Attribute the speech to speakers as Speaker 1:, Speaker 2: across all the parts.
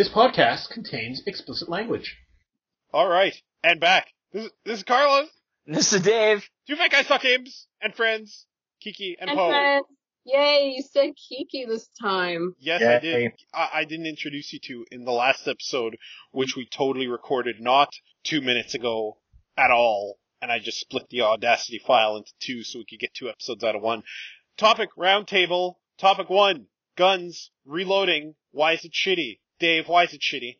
Speaker 1: This podcast contains explicit language.
Speaker 2: All right, and back. This is, this is Carlos.
Speaker 3: This is Dave.
Speaker 2: Two fat guys suck games and friends. Kiki and,
Speaker 4: And
Speaker 2: Poe.
Speaker 4: friends. Yay, you said Kiki this time.
Speaker 2: Yes,
Speaker 5: Yeah,
Speaker 2: I did. I, I didn't introduce you to in the last episode, which we totally recorded not two minutes ago at all, and I just split the Audacity file into two so we could get two episodes out of one. Topic roundtable. Topic one: guns reloading. Why is it shitty? Dave, why is it shitty?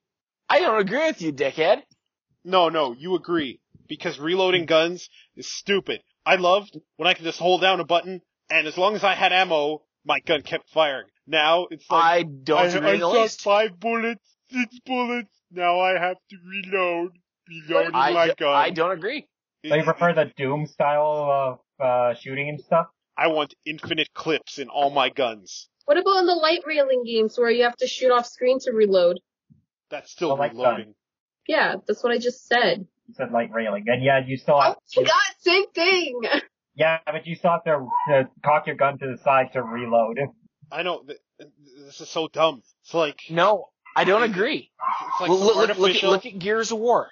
Speaker 3: I don't agree with you, dickhead.
Speaker 2: No, no, you agree. Because reloading guns is stupid. I loved when I could just hold down a button, and as long as I had ammo, my gun kept firing. Now, it's like,
Speaker 3: I don't
Speaker 2: I,
Speaker 3: agree
Speaker 2: I
Speaker 3: in the
Speaker 2: shot
Speaker 3: least.
Speaker 2: five bullets, six bullets, now I have to reload. Reloading
Speaker 3: I,
Speaker 2: my
Speaker 3: d-
Speaker 2: gun.
Speaker 3: I don't agree.
Speaker 5: So you prefer the Doom style of uh, shooting and stuff?
Speaker 2: I want infinite clips in all my guns.
Speaker 4: What about in the light railing games where you have to shoot off screen to reload?
Speaker 2: That's still
Speaker 5: I like um,
Speaker 2: reloading.
Speaker 4: Yeah, that's what I just said.
Speaker 5: You said light railing, and yeah, you still
Speaker 4: Oh
Speaker 5: have.
Speaker 4: my god, same thing!
Speaker 5: Yeah, but you still have to, to cock your gun to the side to reload.
Speaker 2: I know, this is so dumb. It's like,
Speaker 3: No, I don't agree.
Speaker 2: it's like
Speaker 3: look, look, look, look, at,
Speaker 2: artificial.
Speaker 3: look at Gears of War.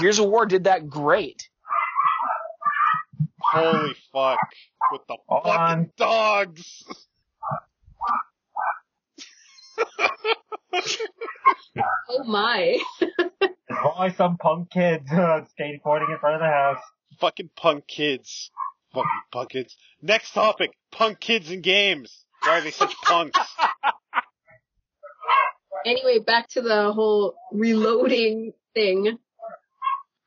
Speaker 3: Gears of War did that great.
Speaker 2: Holy fuck. With the
Speaker 5: Hold
Speaker 2: fucking
Speaker 5: on.
Speaker 2: dogs.
Speaker 4: Oh my.
Speaker 5: There's probably some punk kids uh, skateboarding in front of the house.
Speaker 2: fucking punk kids. Fucking punk kids. Next topic. Punk kids and games. Why are they such punks?
Speaker 4: Anyway, back to the whole reloading thing.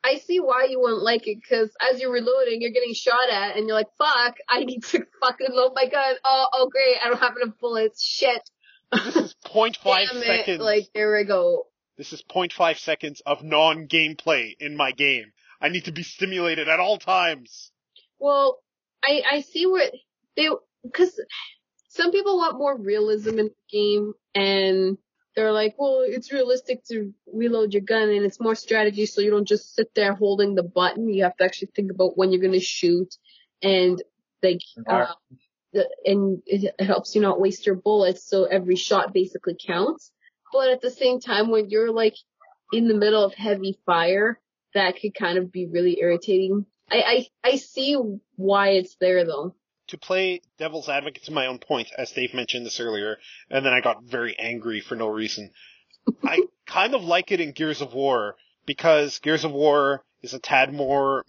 Speaker 4: I see why you wouldn't like it, cause as you're reloading, you're getting shot at, and you're like, fuck, I need to fucking load my gun. Oh, oh great, I don't have enough bullets. Shit.
Speaker 2: This is 0.5 seconds.
Speaker 4: Like, there we go.
Speaker 2: This is 0.5 seconds of non-gameplay in my game. I need to be stimulated at all times.
Speaker 4: Well, I I see where they because some people want more realism in the game, and they're like, well, it's realistic to reload your gun, and it's more strategy, so you don't just sit there holding the button. You have to actually think about when you're gonna shoot, and like, uh, and it helps you not waste your bullets, so every shot basically counts. But at the same time, when you're like in the middle of heavy fire, that could kind of be really irritating. I, I, I see why it's there though.
Speaker 2: To play devil's advocate to my own point, as Dave mentioned this earlier, and then I got very angry for no reason. I kind of like it in Gears of War because Gears of War is a tad more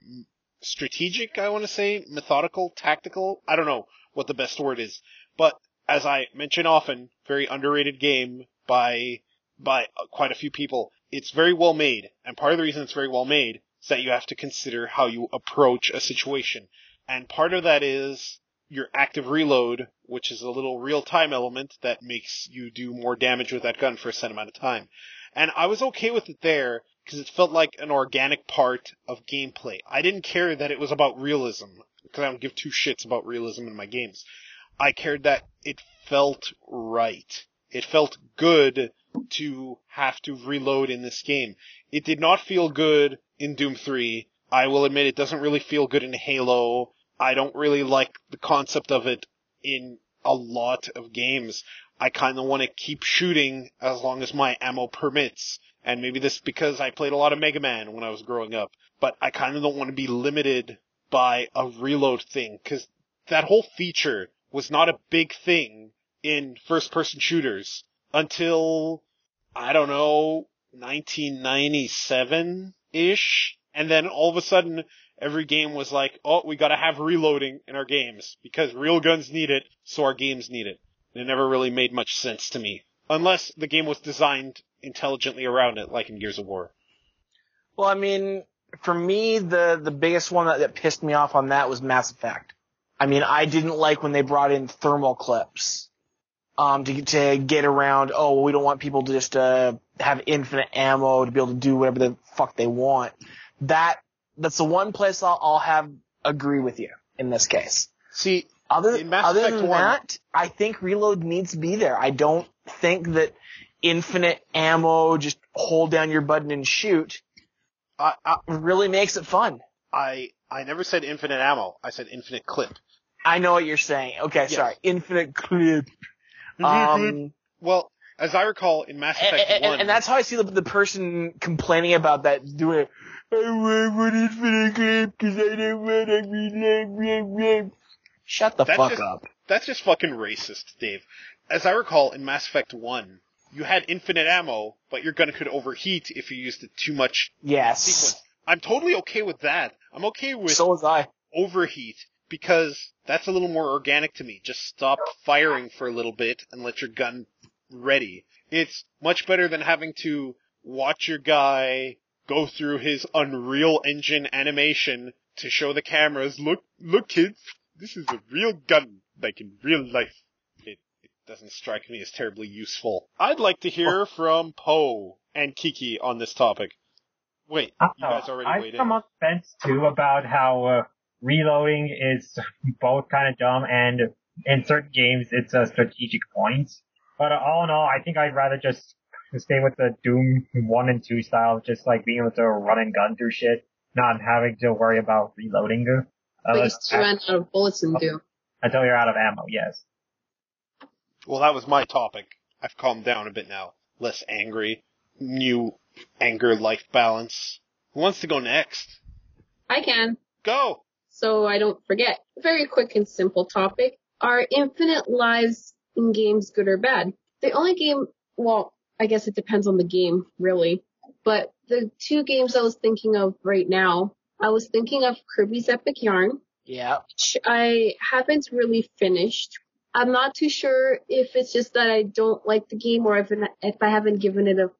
Speaker 2: strategic, I want to say, methodical, tactical. I don't know what the best word is, but as I mention often, very underrated game by by quite a few people. It's very well made, and part of the reason it's very well made is that you have to consider how you approach a situation. And part of that is your active reload, which is a little real time element that makes you do more damage with that gun for a set amount of time. And I was okay with it there because it felt like an organic part of gameplay. I didn't care that it was about realism because I don't give two shits about realism in my games. I cared that it felt right. It felt good to have to reload in this game. It did not feel good in Doom 3. I will admit it doesn't really feel good in Halo. I don't really like the concept of it in a lot of games. I kind of want to keep shooting as long as my ammo permits. And maybe this is because I played a lot of Mega Man when I was growing up. But I kind of don't want to be limited by a reload thing. Cause that whole feature was not a big thing in first person shooters until, I don't know, 1997-ish. And then all of a sudden, every game was like, oh, we gotta have reloading in our games because real guns need it, so our games need it. And it never really made much sense to me. Unless the game was designed intelligently around it, like in Gears of War.
Speaker 3: Well, I mean, for me, the the biggest one that, that pissed me off on that was Mass Effect. I mean, I didn't like when they brought in thermal clips um, to to get around. Oh, well, we don't want people to just uh, have infinite ammo to be able to do whatever the fuck they want. That that's the one place I'll, I'll have agree with you in this case.
Speaker 2: See,
Speaker 3: Other, other
Speaker 2: Effect
Speaker 3: than
Speaker 2: 1
Speaker 3: that, I think reload needs to be there. I don't think that infinite ammo, just hold down your button and shoot,
Speaker 2: I, I,
Speaker 3: really makes it fun.
Speaker 2: I, I never said infinite ammo. I said infinite clip.
Speaker 3: I know what you're saying. Okay,
Speaker 2: Yes.
Speaker 3: sorry. Infinite clip. Um,
Speaker 2: Well, As I recall, in Mass
Speaker 3: And,
Speaker 2: Effect
Speaker 3: and,
Speaker 2: 1,
Speaker 3: and that's how I see the, the person complaining about that doing. I want one infinite game because I don't want to be Shut the
Speaker 2: That's
Speaker 3: fuck
Speaker 2: just-
Speaker 3: up.
Speaker 2: that's just fucking racist, Dave. As I recall, in Mass Effect 1, you had infinite ammo, but your gun could overheat if you used it too much
Speaker 3: Yes.
Speaker 2: sequence. I'm totally okay with that. I'm okay with
Speaker 3: So was I.
Speaker 2: overheat because that's a little more organic to me. Just stop firing for a little bit and let your gun ready. It's much better than having to watch your guy go through his Unreal Engine animation to show the cameras, look, look kids, this is a real gun, like in real life. It, it doesn't strike me as terribly useful. I'd like to hear from Poe and Kiki on this topic. Wait,
Speaker 5: I
Speaker 2: you guys already
Speaker 5: I've
Speaker 2: weighed
Speaker 5: come on the fence too about how uh, reloading is both kind of dumb and in certain games it's a strategic point. But all in all, I think I'd rather just stay with the Doom 1 and 2 style, just like being able to run and gun through shit, not having to worry about reloading. uh,
Speaker 4: But you
Speaker 5: Unless,
Speaker 4: just ran out of bullets and do.
Speaker 5: until you're out of ammo, yes.
Speaker 2: Well, that was my topic. I've calmed down a bit now. Less angry. New anger life balance. Who wants to go next?
Speaker 4: I can.
Speaker 2: Go!
Speaker 4: so I don't forget. Very quick and simple topic. Are infinite lives in games good or bad? The only game, well, I guess it depends on the game, really. But the two games I was thinking of right now, I was thinking of Kirby's Epic Yarn,
Speaker 3: Yeah.
Speaker 4: which I haven't really finished. I'm not too sure if it's just that I don't like the game or if, if I haven't given it a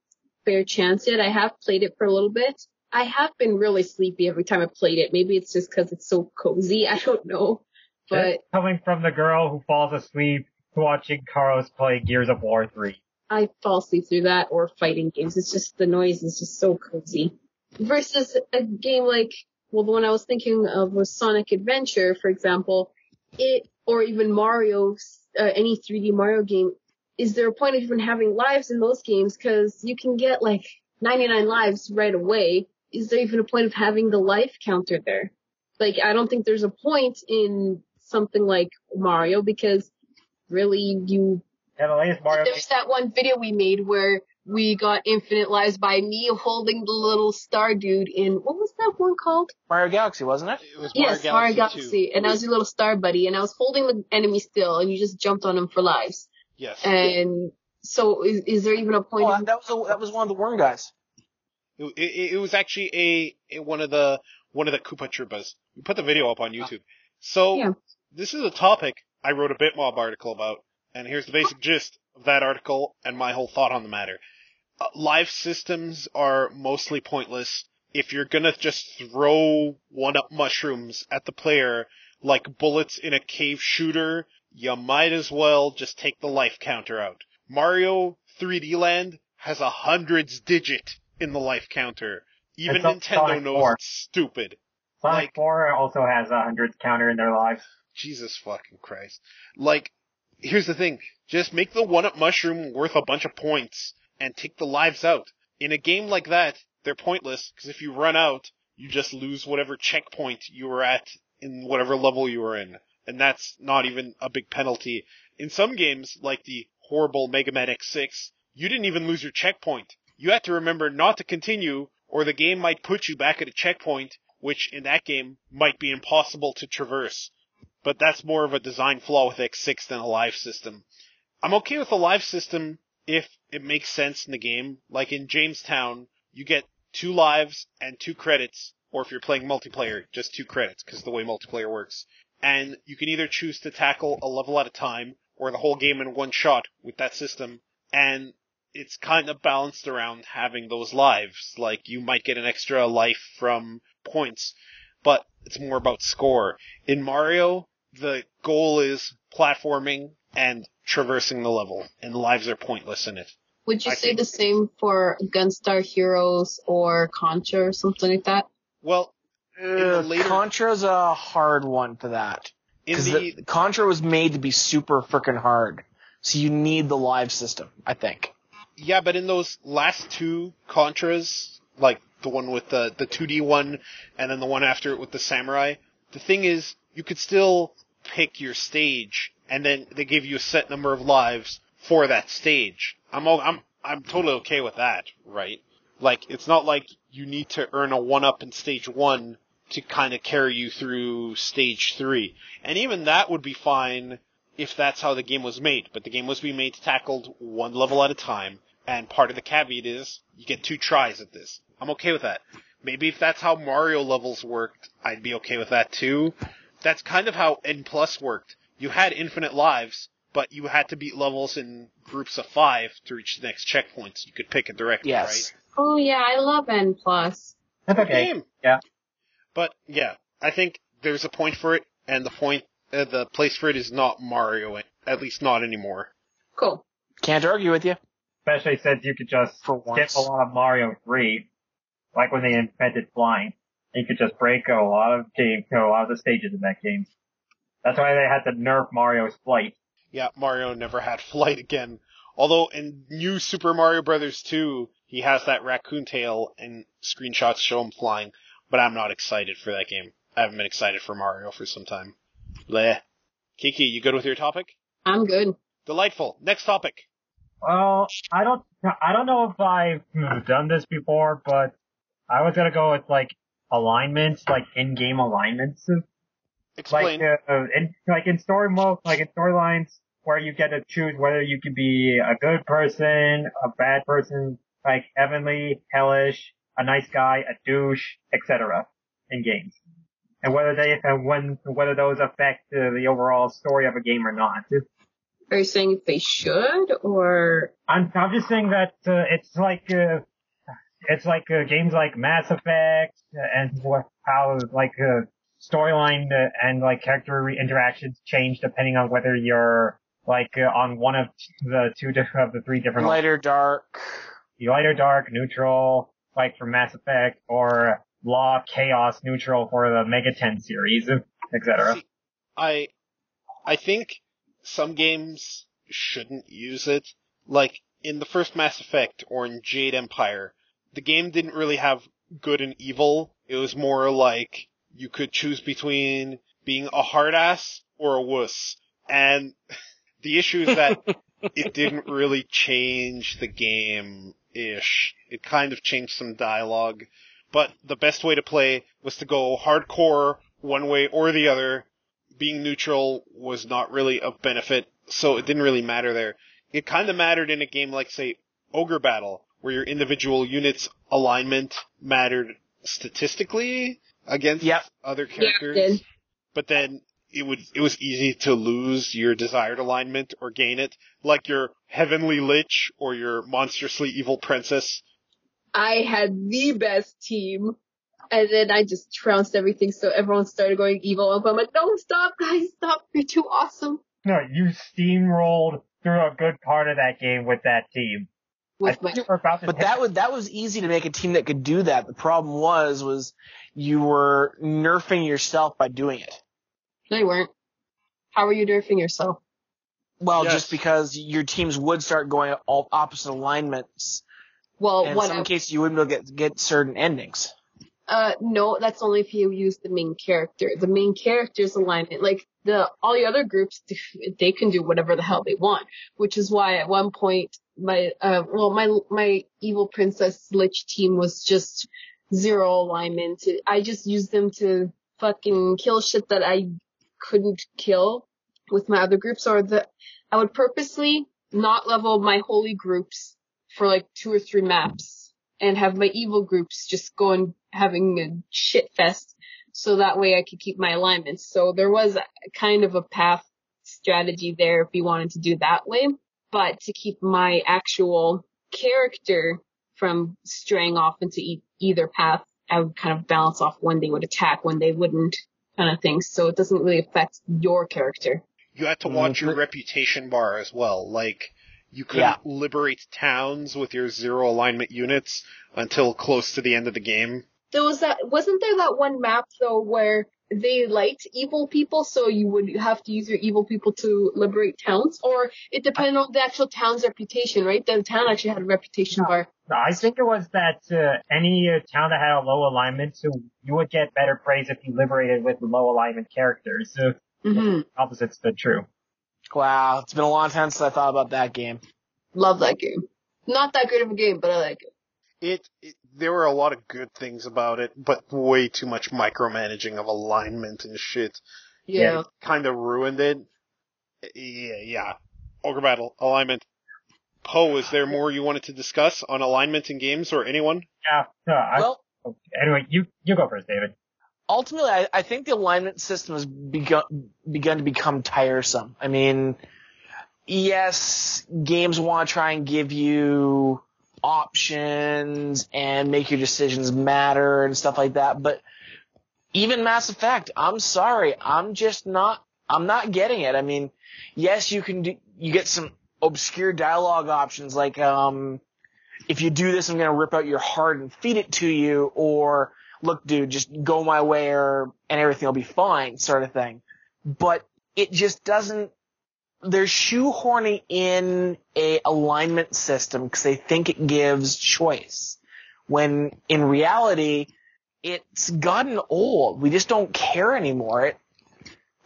Speaker 4: fair chance yet. I have played it for a little bit. I have been really sleepy every time I played it. Maybe it's just because it's so cozy. I don't know. But
Speaker 5: This coming from the girl who falls asleep watching Carlos play Gears of War 3.
Speaker 4: I fall asleep through that or fighting games. It's just the noise is just so cozy. Versus a game like, well, the one I was thinking of was Sonic Adventure, for example. It, or even Mario, uh, any 3D Mario game. Is there a point of even having lives in those games? Cause you can get like 99 lives right away. Is there even a point of having the life counter there? Like, I don't think there's a point in something like Mario because really you
Speaker 5: Yeah, the latest Mario
Speaker 4: there's that one video we made where we got infinite lives by me holding the little star dude in what was that one called?
Speaker 3: Mario Galaxy, wasn't it?
Speaker 2: It was Mario
Speaker 4: yes, Mario
Speaker 2: Galaxy 2.
Speaker 4: Galaxy. And I was your little star buddy, and I was holding the enemy still, and you just jumped on him for lives.
Speaker 2: Yes.
Speaker 4: And so, is, is there even a point?
Speaker 3: Oh,
Speaker 4: of,
Speaker 3: that was a, that was one of the worm guys.
Speaker 2: It, it, it was actually a, a one of the one of the Koopa Troopas. We put the video up on YouTube. So
Speaker 4: Yeah.
Speaker 2: this is a topic I wrote a Bitmob article about, and here's the basic gist of that article and my whole thought on the matter. Uh, live systems are mostly pointless if you're gonna just throw one-up mushrooms at the player like bullets in a cave shooter. You might as well just take the life counter out. Mario 3D Land has a hundreds digit in the life counter. Even Nintendo
Speaker 5: Sonic
Speaker 2: knows
Speaker 5: 4.
Speaker 2: it's stupid.
Speaker 5: Sonic
Speaker 2: like-
Speaker 5: 4 also has a hundreds counter in their lives.
Speaker 2: Jesus fucking Christ. Like, here's the thing. Just make the one up mushroom worth a bunch of points and take the lives out. In a game like that, they're pointless because if you run out, you just lose whatever checkpoint you were at in whatever level you were in. And that's not even a big penalty. In some games, like the horrible Mega Man X6, you didn't even lose your checkpoint. You had to remember not to continue or the game might put you back at a checkpoint, which in that game might be impossible to traverse but that's more of a design flaw with X6 than a live system. I'm okay with a live system if it makes sense in the game. Like in Jamestown, you get two lives and two credits, or if you're playing multiplayer, just two credits, because the way multiplayer works. And you can either choose to tackle a level at a time, or the whole game in one shot with that system, and it's kind of balanced around having those lives. Like, you might get an extra life from points, but it's more about score. In Mario, the goal is platforming and traversing the level, and lives are pointless in it.
Speaker 4: would you
Speaker 2: I
Speaker 4: say
Speaker 2: think-
Speaker 4: the same for Gunstar Heroes or Contra or something like that?
Speaker 2: Well, the
Speaker 3: Uh,
Speaker 2: later-
Speaker 3: Contra's a hard one for that.
Speaker 2: in
Speaker 3: Because
Speaker 2: the,
Speaker 3: the, Contra was made to be super freaking hard. So you need the live system, I think.
Speaker 2: yeah, but in those last two Contras, like the one with the, the 2D one, and then the one after it with the samurai, the thing is, you could still pick your stage, and then they give you a set number of lives for that stage. I'm all, I'm I'm totally okay with that, right? Like it's not like you need to earn a one up in stage one to kind of carry you through stage three, and even that would be fine if that's how the game was made. But the game was being made to tackle one level at a time, and part of the caveat is you get two tries at this. I'm okay with that. Maybe if that's how Mario levels worked, I'd be okay with that too. That's kind of how N Plus worked. You had infinite lives, but you had to beat levels in groups of five to reach the next checkpoints. You could pick it directly,
Speaker 3: Yes.
Speaker 4: Oh yeah, I love N plus.
Speaker 5: That's
Speaker 2: right?
Speaker 5: okay.
Speaker 2: Game.
Speaker 5: Yeah.
Speaker 2: But yeah, I think there's a point for it, and the point, uh, the place for it is not Mario, at least not anymore.
Speaker 4: Cool.
Speaker 3: Can't argue with you.
Speaker 5: Especially since you could just
Speaker 3: For
Speaker 5: skip
Speaker 3: once.
Speaker 5: a lot of Mario 3, like when they invented flying. You could just break a lot of game, a lot of the stages in that game. That's why they had to nerf Mario's flight.
Speaker 2: Yeah, Mario never had flight again. Although in New Super Mario Bros. 2, he has that raccoon tail and screenshots show him flying, but I'm not excited for that game. I haven't been excited for Mario for some time. Bleh. Kiki, you good with your topic?
Speaker 4: I'm good.
Speaker 2: Delightful. Next topic.
Speaker 5: Well, I don't, I don't know if I've done this before, but I was gonna go with like alignments, like in-game alignments.
Speaker 2: Explain.
Speaker 5: Like, uh, in, like in story mode, like in storylines where you get to choose whether you can be a good person, a bad person, like heavenly, hellish, a nice guy, a douche, etc. in games. And whether they, and when, whether those affect uh, the overall story of a game or not.
Speaker 4: Are you saying if they should or
Speaker 5: I'm, I'm just saying that, uh, it's like, uh, it's like uh, games like Mass Effect and what, how like uh, storyline uh, and like character interactions change depending on whether you're like uh, on one of the two different of the three different
Speaker 3: Lighter, dark.
Speaker 5: lighter, dark, neutral, like for Mass Effect, or law, chaos, neutral for the Mega Ten series, etc.
Speaker 2: I, I think some games shouldn't use it. Like in the first Mass Effect or in Jade Empire, the game didn't really have good and evil. It was more like you could choose between being a hard ass or a wuss. And the issue is that it didn't really change the game ish. It kind of changed some dialogue. But the best way to play was to go hardcore one way or the other. Being neutral was not really of benefit, so it didn't really matter there. It kind of mattered in a game like, say, Ogre Battle, where your individual unit's alignment mattered statistically against
Speaker 3: Yep.
Speaker 2: other
Speaker 4: Yeah, it
Speaker 2: characters.
Speaker 4: did.
Speaker 2: But then it would it was easy to lose your desired alignment or gain it, like your heavenly lich or your monstrously evil princess.
Speaker 4: I had the best team and then I just trounced everything so everyone started going evil and I'm like, no, stop guys, stop, you're too awesome
Speaker 5: No, you steamrolled through a good part of that game with that team. I
Speaker 4: with my
Speaker 5: think about
Speaker 3: But that was that was easy to make a team that could do that. The problem was was you were nerfing yourself by doing it.
Speaker 4: No, you weren't. How were you nerfing yourself?
Speaker 3: Well,
Speaker 2: Yes.
Speaker 3: just because your teams would start going all opposite alignments,
Speaker 4: Well,
Speaker 3: and in
Speaker 4: what
Speaker 3: some
Speaker 4: I-
Speaker 3: cases you wouldn't be able to get get certain endings.
Speaker 4: Uh, no, that's only if you use the main character. The main character's alignment, like the all the other groups, they can do whatever the hell they want. Which is why at one point my uh, well my my evil princess lich team was just zero alignment. I just used them to fucking kill shit that I couldn't kill with my other groups, or the I would purposely not level my holy groups for like two or three maps and have my evil groups just go and having a shit fest so that way I could keep my alignments. So there was a, kind of a path strategy there if you wanted to do that way, but to keep my actual character from straying off into e- either path, I would kind of balance off when they would attack, when they wouldn't kind of thing. So it doesn't really affect your character.
Speaker 2: You had to watch your
Speaker 3: Mhm.
Speaker 2: reputation bar as well. Like, you couldn't liberate towns with your zero alignment units until close to the end of the game.
Speaker 4: There was that, wasn't there that one map though where they liked evil people, so you would have to use your evil people to liberate towns? Or it depended on the actual town's reputation, right? The town actually had a reputation
Speaker 5: No.
Speaker 4: bar.
Speaker 5: I think it was that uh, any uh, town that had a low alignment, so you would get better praise if you liberated with low alignment characters. So
Speaker 4: hmm
Speaker 5: opposite's the true.
Speaker 3: Wow, it's been a long time since I thought about that game.
Speaker 4: Love that game. Not that great of a game, but I like it.
Speaker 2: It, it there were a lot of good things about it, but way too much micromanaging of alignment and shit.
Speaker 4: Yeah.
Speaker 2: kind of ruined it. Yeah, yeah. Ogre Battle alignment. Poe, is there more you wanted to discuss on alignment in games or anyone?
Speaker 5: Yeah. No, I,
Speaker 3: Well,
Speaker 5: anyway, you you go first, David.
Speaker 3: ultimately, I, I think the alignment system has begun begun to become tiresome. I mean, yes, games want to try and give you options and make your decisions matter and stuff like that, but even Mass Effect, I'm sorry, I'm just not, I'm not getting it. I mean, yes, you can do, you get some obscure dialogue options like, um, if you do this, I'm going to rip out your heart and feed it to you, or look, dude, just go my way or, and everything will be fine sort of thing. But it just doesn't, they're shoehorning in a alignment system because they think it gives choice. When in reality, it's gotten old. We just don't care anymore. It,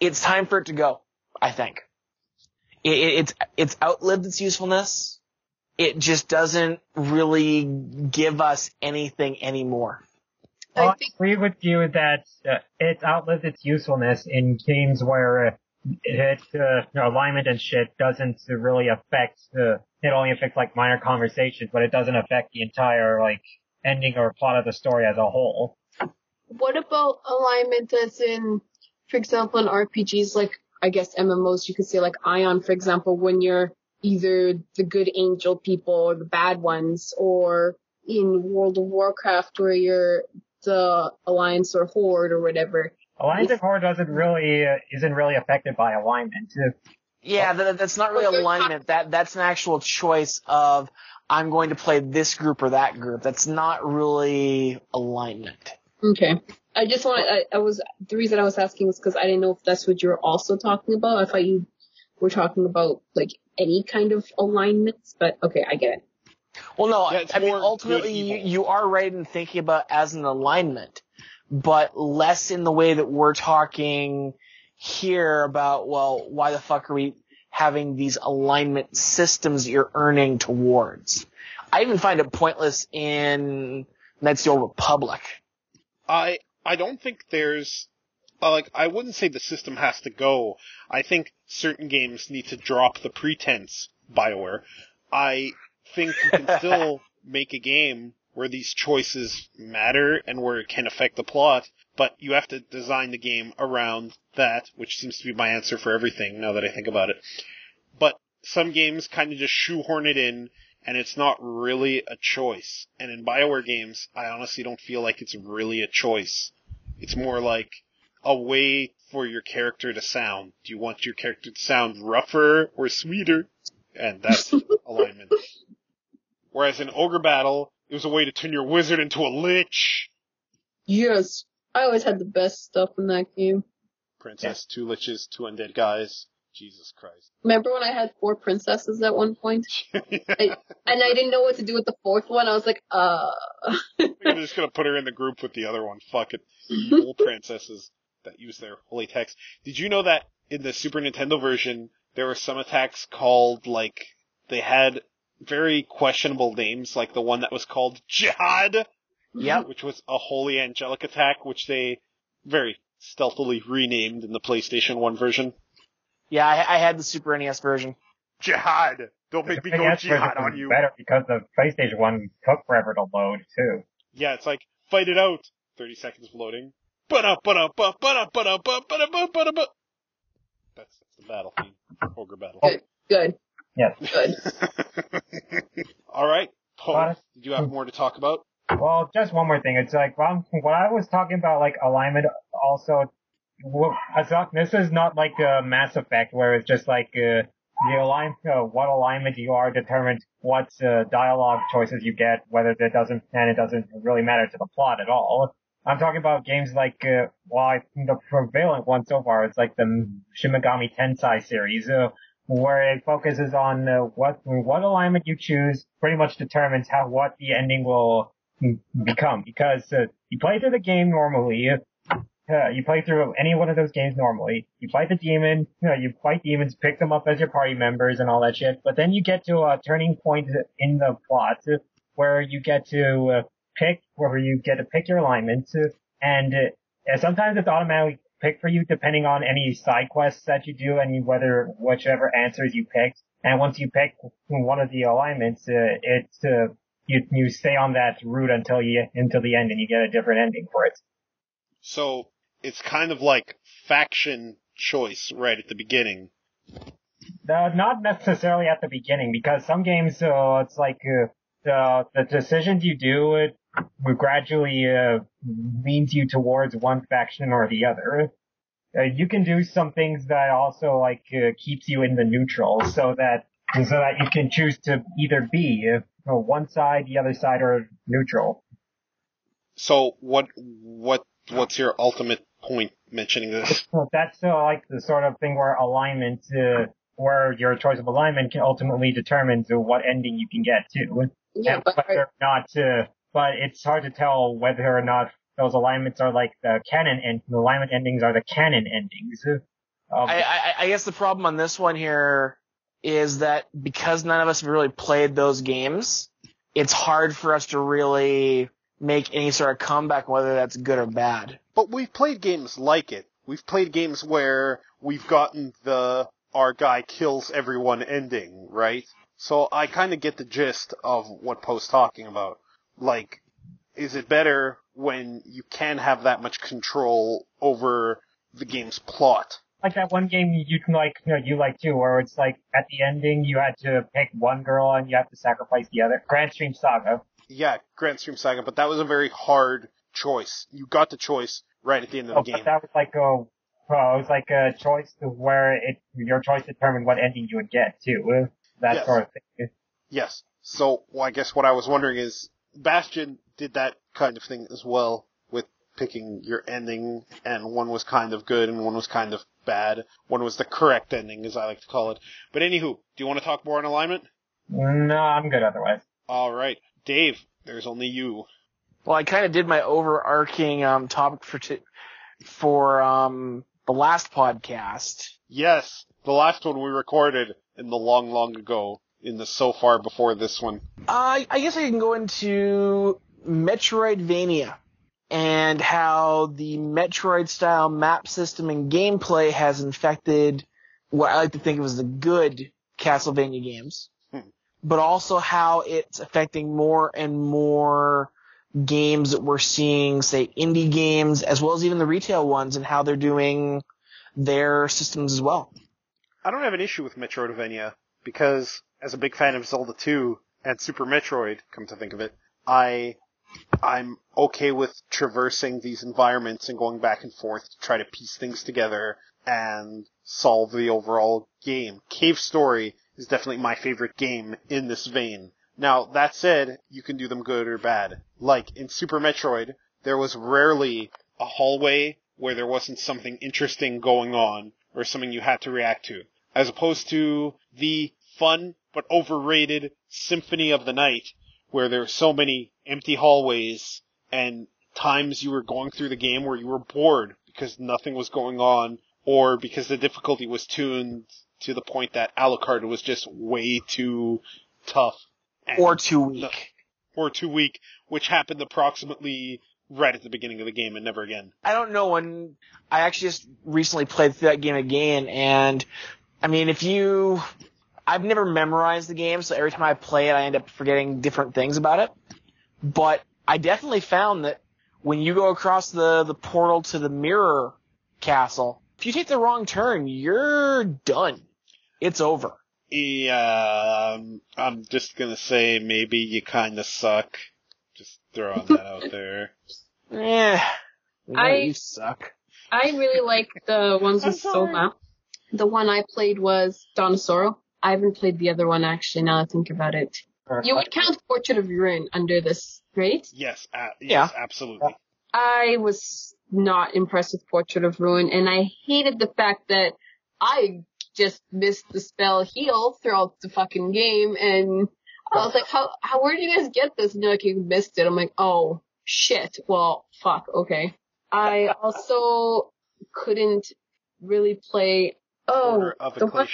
Speaker 3: it's time for it to go, I think. It, it, it's, it's outlived its usefulness. It just doesn't really give us anything anymore.
Speaker 4: I
Speaker 5: I
Speaker 4: think-
Speaker 5: agree with you that uh, it's outlived its usefulness in games where uh, it uh, you know, alignment and shit doesn't really affect. Uh, it only affects like minor conversations, but it doesn't affect the entire like ending or plot of the story as a whole.
Speaker 4: What about alignment as in, for example, in RPGs like, I guess MMOs, you could say like Aion, for example, when you're either the good angel people or the bad ones, or in World of Warcraft where you're the Alliance or Horde or whatever.
Speaker 5: Alliance or Horde doesn't really uh, isn't really affected by alignment.
Speaker 3: Yeah, that, that's not really alignment. That that's an actual choice of I'm going to play this group or that group. That's not really alignment.
Speaker 4: Okay. I just want I, I was, the reason I was asking is because I didn't know if that's what you were also talking about. I thought you were talking about like any kind of alignments, but okay, I get it.
Speaker 3: Well, no,
Speaker 2: Yeah,
Speaker 3: I,
Speaker 2: it's
Speaker 3: I mean ultimately you, you are right in thinking about as an alignment, but less in the way that we're talking here about well, why the fuck are we having these alignment systems that you're earning towards? I even find it pointless in Knights of the Old Republic.
Speaker 2: I I don't think there's uh, like I wouldn't say the system has to go. I think certain games need to drop the pretense. Bioware. I think you can still make a game where these choices matter and where it can affect the plot, but you have to design the game around that, which seems to be my answer for everything now that I think about it. But some games kind of just shoehorn it in and it's not really a choice. And in Bioware games, I honestly don't feel like it's really a choice. It's more like a way for your character to sound. Do you want your character to sound rougher or sweeter? And that's alignment. Whereas in Ogre Battle, it was a way to turn your wizard into a lich.
Speaker 4: Yes. I always had the best stuff in that game.
Speaker 2: Princess, two liches, two undead guys. Jesus Christ.
Speaker 4: Remember when I had four princesses at one point? I, and I didn't know what to do with the fourth one? I was like, uh.
Speaker 2: I'm just gonna put her in the group with the other one. Fuck it. Evil princesses that use their holy text. Did you know that in the Super Nintendo version, there were some attacks called, like, they had very questionable names, like the one that was called Jihad,
Speaker 3: Yep.
Speaker 2: which was a holy angelic attack, which they very stealthily renamed in the PlayStation 1 version.
Speaker 3: Yeah, I, I had the Super NES version.
Speaker 2: Jihad! Don't make me go
Speaker 5: NES
Speaker 2: jihad
Speaker 5: version
Speaker 2: on
Speaker 5: was
Speaker 2: you.
Speaker 5: Better because the PlayStation one took forever to load too.
Speaker 2: Yeah, it's like, fight it out. 30 seconds of loading. That's, that's the battle theme. Ogre battle.
Speaker 4: Good. Good.
Speaker 5: Yes.
Speaker 4: Good.
Speaker 2: Alright, Poe,
Speaker 5: Got
Speaker 2: did you have more to talk about?
Speaker 5: Well, just one more thing. It's like well, when I was talking about like alignment, also, well, I thought this is not like a Mass Effect where it's just like uh, the align, uh, what alignment you are determines what uh, dialogue choices you get, whether it doesn't and it doesn't really matter to the plot at all. I'm talking about games like, uh, well, I think the prevalent one so far is like the Shin Megami Tensei series, uh, where it focuses on uh, what what alignment you choose pretty much determines how what the ending will become because uh, you play through the game normally uh, you play through any one of those games normally. You fight the demon, you know, you fight demons, pick them up as your party members and all that shit. But then you get to a turning point in the plot where you get to uh, pick, where you get to pick your alignment and uh, sometimes it's automatically picked for you depending on any side quests that you do and whether whichever answers you picked. And once you pick one of the alignments, uh, it's uh, you you stay on that route until you until the end, and you get a different ending for it.
Speaker 2: So it's kind of like faction choice right at the beginning.
Speaker 5: Uh, not necessarily at the beginning, because some games, uh, it's like uh, the the decisions you do it gradually uh, leans you towards one faction or the other. Uh, you can do some things that also like uh, keeps you in the neutral, so that so that you can choose to either be uh, one side, the other side, or neutral.
Speaker 2: So what what what's your ultimate point mentioning this?
Speaker 5: So that's uh, like the sort of thing where alignment, uh, where your choice of alignment can ultimately determine to what ending you can get to.
Speaker 4: Yeah,
Speaker 5: and
Speaker 4: but
Speaker 5: whether or not, uh, but it's hard to tell whether or not those alignments are like the canon and the alignment endings are the canon endings. Um,
Speaker 3: I, I, I guess the problem on this one here is that because none of us have really played those games, it's hard for us to really make any sort of comeback, whether that's good or bad.
Speaker 2: But we've played games like it. We've played games where we've gotten the our guy kills everyone ending, right? So I kind of get the gist of what Poe's talking about. Like, is it better when you can have that much control over the game's plot?
Speaker 5: like that one game you can like, you know, you like too, where it's like at the ending you had to pick one girl and you have to sacrifice the other. Grandstream Saga.
Speaker 2: Yeah, Grandstream Saga, but that was a very hard choice. You got the choice right at the end of
Speaker 5: Oh,
Speaker 2: the
Speaker 5: but
Speaker 2: game.
Speaker 5: that was like a, well, it was like a choice to where it, your choice determined what ending you would get too. That
Speaker 2: Yes.
Speaker 5: sort of thing.
Speaker 2: Yes. So, well, I guess what I was wondering is, Bastion did that kind of thing as well, with picking your ending, and one was kind of good and one was kind of bad. One was the correct ending, as I like to call it. But anywho, do you want to talk more on alignment?
Speaker 5: No, I'm good otherwise.
Speaker 2: Alright. Dave, there's only you.
Speaker 3: Well, I kind of did my overarching um, topic for t- for um, the last podcast.
Speaker 2: Yes, the last one we recorded in the long, long ago, in the so far before this one.
Speaker 3: Uh, I guess I can go into Metroidvania and how the Metroid style map system and gameplay has infected what I like to think of as the good Castlevania games,
Speaker 2: Hmm.
Speaker 3: but also how it's affecting more and more games that we're seeing, say indie games, as well as even the retail ones and how they're doing their systems as well.
Speaker 2: I don't have an issue with Metroidvania because as a big fan of Zelda 2 and Super Metroid, come to think of it, I I'm okay with traversing these environments and going back and forth to try to piece things together and solve the overall game. Cave Story is definitely my favorite game in this vein. Now, that said, you can do them good or bad. Like in Super Metroid, there was rarely a hallway where there wasn't something interesting going on or something you had to react to. As opposed to the fun but overrated Symphony of the Night, where there were so many empty hallways and times you were going through the game where you were bored because nothing was going on or because the difficulty was tuned to the point that Alucard was just way too tough. And-
Speaker 3: Or too weak.
Speaker 2: or too weak, which happened approximately right at the beginning of the game and never again.
Speaker 3: I don't know when I actually just recently played through that game again and I mean if you I've never memorized the game so every time I play it I end up forgetting different things about it. But I definitely found that when you go across the the portal to the mirror castle, if you take the wrong turn, you're done. It's over.
Speaker 2: Yeah, um, I'm just gonna say maybe you kinda suck. Just throwing that out there.
Speaker 3: Yeah.
Speaker 4: I-
Speaker 3: you suck.
Speaker 4: I really like the ones with
Speaker 2: I'm
Speaker 4: soul
Speaker 2: sorry.
Speaker 4: map. The one I played was Dawn of Sorrow. I haven't played the other one actually. Now I think about it, you would count Portrait of Ruin under this, right?
Speaker 2: Yes, uh,
Speaker 3: Yeah.
Speaker 2: yes, absolutely.
Speaker 4: I was not impressed with Portrait of Ruin, and I hated the fact that I just missed the spell heal throughout the fucking game, and I was like, how, how, where did you guys get this? And they're like, you missed it. I'm like, oh, shit. Well, fuck, okay. I also couldn't really play. Oh,
Speaker 2: Order of
Speaker 4: the one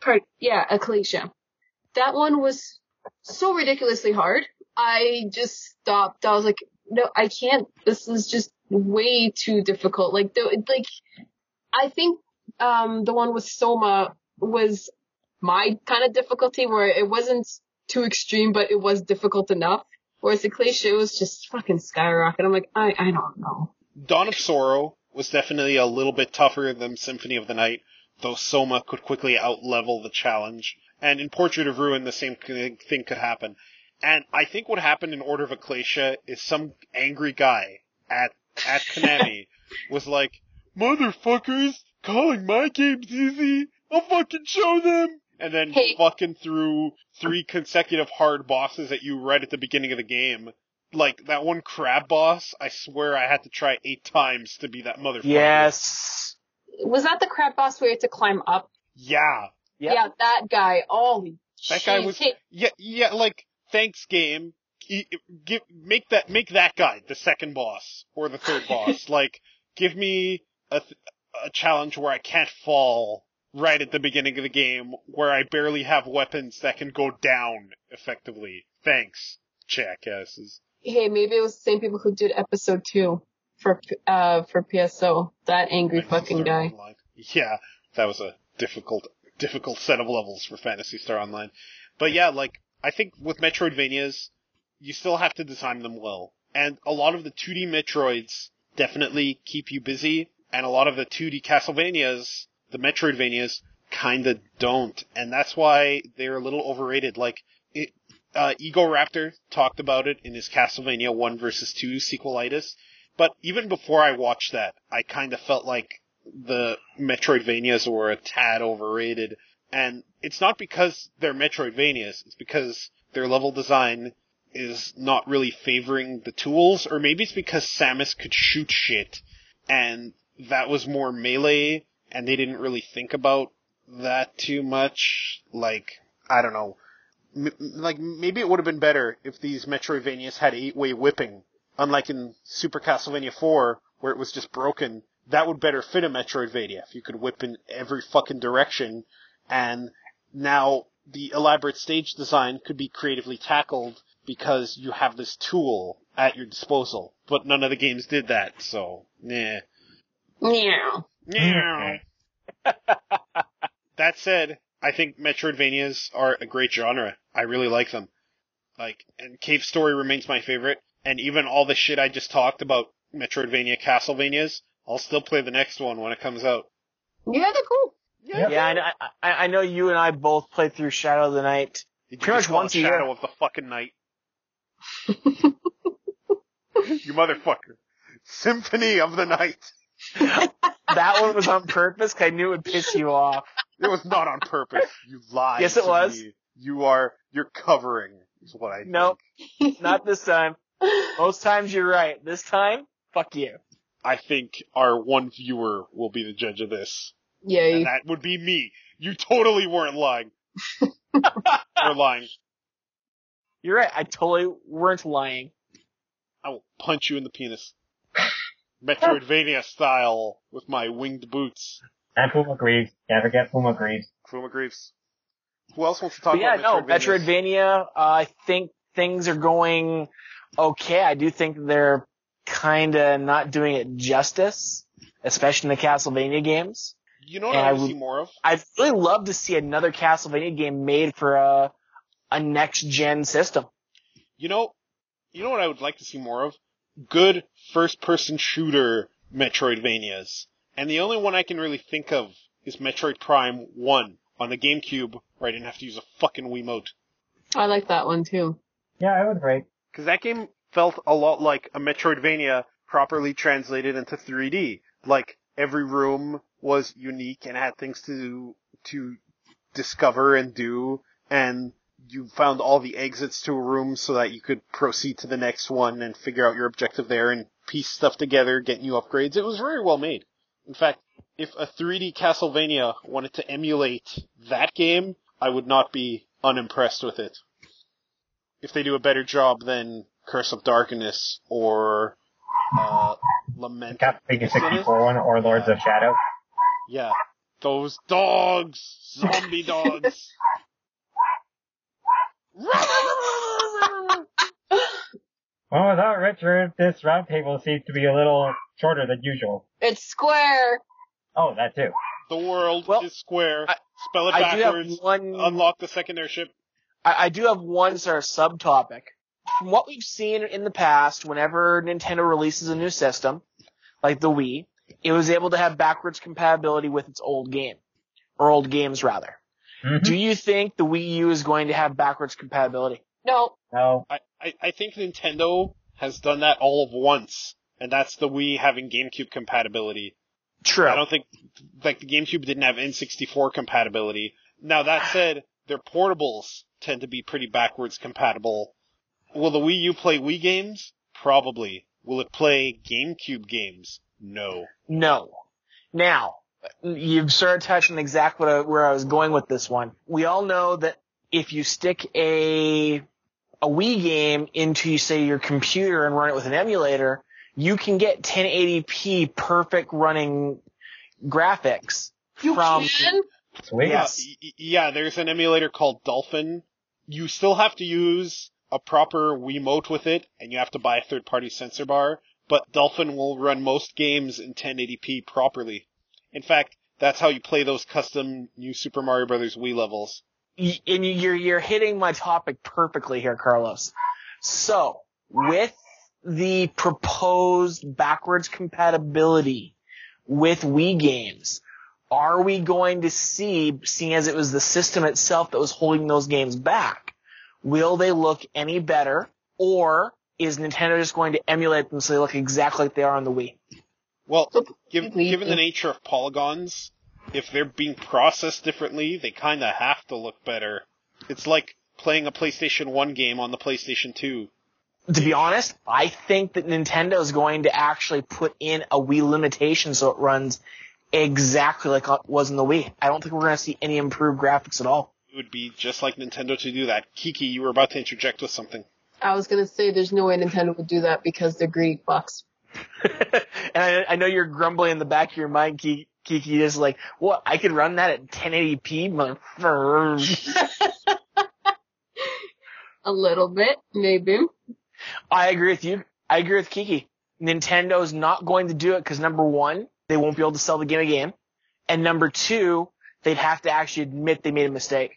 Speaker 4: part, yeah, Ecclesia. That one was so ridiculously hard. I just stopped. I was like, no, I can't. This is just way too difficult. Like, the, like, I think, um, the one with Soma was my kind of difficulty where it wasn't too extreme, but it was difficult enough. Whereas Ecclesia, it was just fucking skyrocket. I'm like, I, I don't know.
Speaker 2: Dawn of Sorrow was definitely a little bit tougher than Symphony of the Night, though Soma could quickly outlevel the challenge. And in Portrait of Ruin, the same thing could happen. And I think what happened in Order of Ecclesia is some angry guy at at Konami was like, "Motherfuckers, calling my games easy. I'll fucking show them." And then
Speaker 4: Hey.
Speaker 2: fucking threw three consecutive hard bosses at you right at the beginning of the game. Like that one crab boss, I swear I had to try eight times to be that motherfucker.
Speaker 3: Yes.
Speaker 4: Was that the crab boss where you had to climb up?
Speaker 2: Yeah.
Speaker 3: Yep.
Speaker 4: Yeah, that guy. Oh,
Speaker 2: That guy
Speaker 4: jeez.
Speaker 2: was yeah yeah like thanks game. Give make that make that guy the second boss or the third boss. Like give me a th- a challenge where I can't fall right at the beginning of the game, where I barely have weapons that can go down effectively. Thanks, jackasses.
Speaker 4: hey, maybe it was the same people who did episode two for uh for PSO. That angry fucking
Speaker 2: Star
Speaker 4: guy.
Speaker 2: Online. Yeah, that was a difficult, difficult set of levels for Phantasy Star Online. But yeah, like, I think with Metroidvanias, you still have to design them well. And a lot of the 2D Metroids definitely keep you busy, and a lot of the 2D Castlevanias, the Metroidvanias, kinda don't. And that's why they're a little overrated. Like, it, uh, Egoraptor talked about it in his Castlevania 1 versus 2 sequelitis. But even before I watched that, I kind of felt like the Metroidvanias were a tad overrated. And it's not because they're Metroidvanias, it's because their level design is not really favoring the tools, or maybe it's because Samus could shoot shit, and that was more melee, and they didn't really think about that too much. Like, I don't know. M- like, maybe it would have been better if these Metroidvanias had eight-way whipping, unlike in Super Castlevania 4, where it was just broken. That would better fit a Metroidvania if you could whip in every fucking direction, and now the elaborate stage design could be creatively tackled because you have this tool at your disposal. But none of the games did that, so, nah.
Speaker 4: Yeah.
Speaker 2: Yeah. that said, I think Metroidvanias are a great genre. I really like them. Like, and Cave Story remains my favorite, and even all the shit I just talked about Metroidvania Castlevanias, I'll still play the next one when it comes out.
Speaker 4: Yeah, they're cool.
Speaker 5: Yep.
Speaker 3: Yeah, I, know- I, I know you and I both played through Shadow of the Night.
Speaker 2: Did
Speaker 3: Pretty much once
Speaker 2: it
Speaker 3: a year.
Speaker 2: Shadow of the fucking night. you motherfucker. Symphony of the Night.
Speaker 3: That one was on purpose 'cause I knew it would piss you off.
Speaker 2: It was not on purpose. You lied.
Speaker 3: Yes, it
Speaker 2: to
Speaker 3: was.
Speaker 2: me. You are, you're covering, is what I
Speaker 3: Nope.
Speaker 2: think.
Speaker 3: Not this time. Most times you're right. This time, fuck you.
Speaker 2: I think our one viewer will be the judge of this.
Speaker 4: Yay.
Speaker 2: And that would be me. You totally weren't lying. You're lying.
Speaker 3: You're right. I totally weren't lying.
Speaker 2: I will punch you in the penis. Metroidvania style with my winged boots.
Speaker 5: And Puma Greaves. Can't forget Puma Greaves.
Speaker 2: Kruma Greaves. Who else wants to talk
Speaker 3: But yeah, no,
Speaker 2: about Metroidvanias?
Speaker 3: Metroidvania, uh, I think things are going okay. I do think they're kinda not doing it justice, especially in the Castlevania games.
Speaker 2: You know what
Speaker 3: And
Speaker 2: I
Speaker 3: I
Speaker 2: want to
Speaker 3: would-
Speaker 2: see more of?
Speaker 3: I'd really love to see another Castlevania game made for a, a next gen system.
Speaker 2: You know, you know what I would like to see more of? Good first-person shooter Metroidvanias. And the only one I can really think of is Metroid Prime 1 on the GameCube, where I didn't have to use a fucking Wiimote.
Speaker 4: I like that one too.
Speaker 5: Yeah, I would agree.
Speaker 2: Because that game felt a lot like a Metroidvania properly translated into 3D. Like, every room was unique and had things to, to discover and do, and you found all the exits to a room so that you could proceed to the next one and figure out your objective there and piece stuff together, get new upgrades. It was very well made. In fact, if a 3D Castlevania wanted to emulate that game, I would not be unimpressed with it. If they do a better job than Curse of Darkness or uh, Lament.
Speaker 5: Castlevania 64 one or Lords of Shadow.
Speaker 2: Yeah. Those dogs! Zombie dogs!
Speaker 5: Well, without Richard, this roundtable seems to be a little shorter than usual.
Speaker 4: It's square.
Speaker 5: Oh, that too.
Speaker 2: the world
Speaker 3: Well,
Speaker 2: is square.
Speaker 3: I-
Speaker 2: Spell it
Speaker 3: I do have
Speaker 2: backwards.
Speaker 3: one.
Speaker 2: Unlock the second airship.
Speaker 3: I, I do have one sort of subtopic. From what we've seen in the past, whenever Nintendo releases a new system, like the Wii, it was able to have backwards compatibility with its old game. Or old games, rather.
Speaker 5: Mhm.
Speaker 3: Do you think the Wii U is going to have backwards compatibility?
Speaker 4: No.
Speaker 5: No.
Speaker 2: I, I, I think Nintendo has done that all of once, and that's the Wii having GameCube compatibility.
Speaker 3: True.
Speaker 2: I don't think, like, the GameCube didn't have N64 compatibility. Now, that said, their portables tend to be pretty backwards compatible. Will the Wii U play Wii games? Probably. Will it play GameCube games? No.
Speaker 3: No. Now, you've sort of touched on exactly what I, where I was going with this one. We all know that if you stick a a Wii game into, say, your computer and run it with an emulator, you can get 1080p perfect running graphics
Speaker 4: You
Speaker 3: from.
Speaker 4: can?
Speaker 3: Yes.
Speaker 2: Yeah, y- y- yeah, there's an emulator called Dolphin. You still have to use a proper Wiimote with it, and you have to buy a third-party sensor bar, but Dolphin will run most games in 1080p properly. In fact, that's how you play those custom new Super Mario Brothers Wii levels.
Speaker 3: and you're you're hitting my topic perfectly here, Carlos. So, with the proposed backwards compatibility with Wii games, are we going to see, seeing as it was the system itself that was holding those games back, will they look any better, or is Nintendo just going to emulate them so they look exactly like they are on the Wii?
Speaker 2: Well,
Speaker 4: So,
Speaker 2: given the nature of polygons, if they're being processed differently, they kinda have to look better. It's like playing a PlayStation 1 game on the PlayStation 2.
Speaker 3: to be honest, I think that Nintendo is going to actually put in a Wii limitation so it runs exactly like it was in the Wii. I don't think we're going to see any improved graphics at all.
Speaker 2: It would be just like Nintendo to do that. Kiki, you were about to interject with something.
Speaker 4: I was gonna say there's no way Nintendo would do that because they're greedy fucks.
Speaker 3: and I, I know you're grumbling in the back of your mind, Ki- Kiki, is like, what, I could run that at 1080p? motherfucker."
Speaker 4: A little bit, maybe.
Speaker 3: I agree with you. I agree with Kiki. Nintendo's not going to do it because number one, they won't be able to sell the game again. And number two, they'd have to actually admit they made a mistake.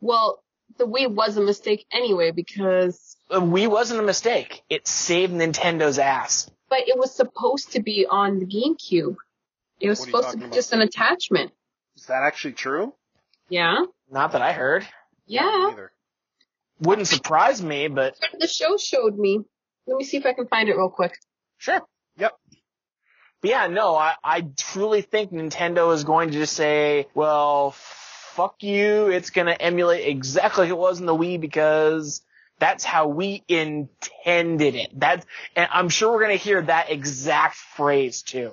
Speaker 4: Well, the Wii was a mistake anyway because,
Speaker 3: The Wii wasn't a mistake. It saved Nintendo's ass.
Speaker 4: but it was supposed to be on the GameCube. It was
Speaker 2: What are you
Speaker 4: supposed to be
Speaker 2: about?
Speaker 4: just an attachment.
Speaker 2: Is that actually true?
Speaker 4: Yeah?
Speaker 3: Not that I heard.
Speaker 4: Yeah.
Speaker 2: Neither.
Speaker 3: Wouldn't surprise me, but
Speaker 4: The show showed me. Let me see if I can find it real quick.
Speaker 3: sure.
Speaker 2: Yep.
Speaker 3: But yeah, no, I, I truly think Nintendo is going to just say, well, fuck you, it's gonna emulate exactly like it was in the Wii because that's how we intended it. That, and I'm sure we're gonna hear that exact phrase too.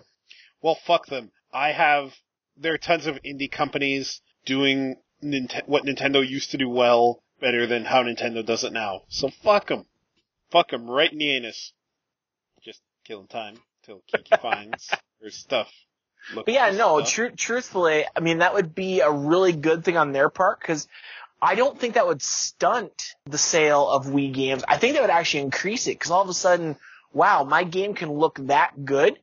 Speaker 2: Well, fuck them. I have. There are tons of indie companies doing Nint- what Nintendo used to do well better than how Nintendo does it now. So fuck them. Fuck them right in the anus. Just killing time till Kiki finds her stuff. Look
Speaker 3: But yeah, no,
Speaker 2: stuff.
Speaker 3: tru- truthfully, I mean, that would be a really good thing on their part because I don't think that would stunt the sale of Wii games. I think that would actually increase it because all of a sudden, wow, my game can look that good.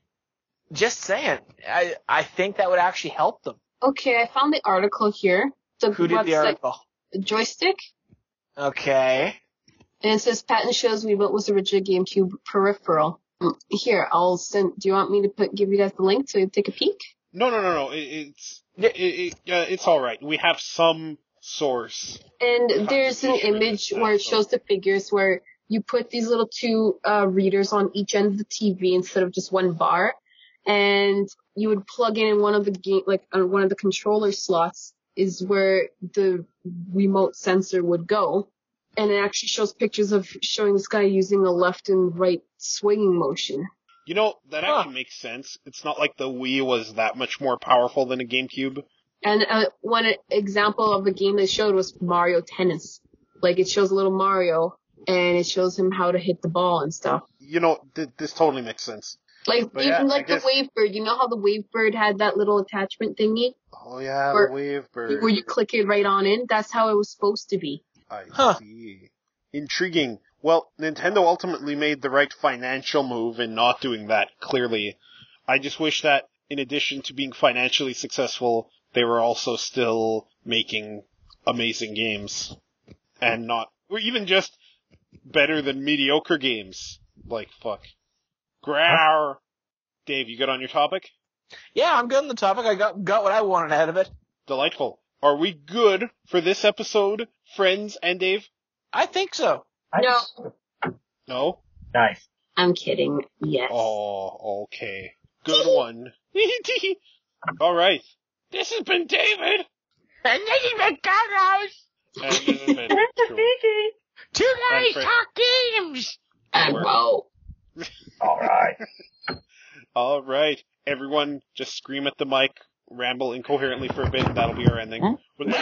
Speaker 3: Just saying. I, I think that would actually help them.
Speaker 4: Okay, I found the article here. The
Speaker 3: Who did the
Speaker 4: website-
Speaker 3: article?
Speaker 4: Joystiq.
Speaker 3: Okay.
Speaker 4: And it says patent shows Wiimote was original GameCube peripheral. Here, I'll send. Do you want me to put give you guys the link to take a peek?
Speaker 2: No, no, no, no. It, it's
Speaker 3: Yeah.
Speaker 2: it, it, uh, it's all right. We have some source.
Speaker 4: And there's an image where it shows the figures where you put these little two uh, readers on each end of the TV instead of just one bar, and you would plug in in one of the game like on one of the controller slots is where the remote sensor would go. And it actually shows pictures of showing this guy using a left and right swinging motion.
Speaker 2: You know that
Speaker 3: Huh.
Speaker 2: actually makes sense. It's not like the Wii was that much more powerful than a GameCube.
Speaker 4: And uh, one example of a game they showed was Mario Tennis. Like it shows a little Mario and it shows him how to hit the ball and stuff.
Speaker 2: You know, th- this totally makes sense.
Speaker 4: Like
Speaker 2: But
Speaker 4: even
Speaker 2: yeah,
Speaker 4: like
Speaker 2: I guess-
Speaker 4: the Wavebird. You know how the Wavebird had that little attachment thingy
Speaker 2: Oh yeah,
Speaker 4: Or-
Speaker 2: the Wavebird.
Speaker 4: where you click it right on in? That's how it was supposed to be.
Speaker 2: I
Speaker 3: Huh.
Speaker 2: see. Intriguing. Well, Nintendo ultimately made the right financial move in not doing that, clearly. I just wish that, in addition to being financially successful, they were also still making amazing games. And not, or even just better than mediocre games. Like, fuck. Growl. Dave, you good on your topic?
Speaker 3: Yeah, I'm good on the topic. I got got what I wanted out of it.
Speaker 2: Delightful. Are we good for this episode, friends and Dave?
Speaker 3: I think so.
Speaker 5: Nice.
Speaker 2: No?
Speaker 5: Nice.
Speaker 4: I'm kidding. Yes.
Speaker 2: Oh, okay. Good one. All right. This has been David.
Speaker 3: And this is McDonald's.
Speaker 2: And this has been Drew.
Speaker 3: Two
Speaker 2: guys
Speaker 3: talk games.
Speaker 4: And whoa.
Speaker 5: All right.
Speaker 2: All right. Everyone, just scream at the mic, ramble incoherently for a bit, and that'll be our ending. Hmm? With-